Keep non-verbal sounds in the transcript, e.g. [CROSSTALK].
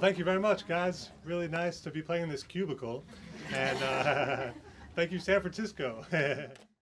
Thank you very much, guys. Really nice to be playing this cubicle. And uh, [LAUGHS] thank you, San Francisco. [LAUGHS]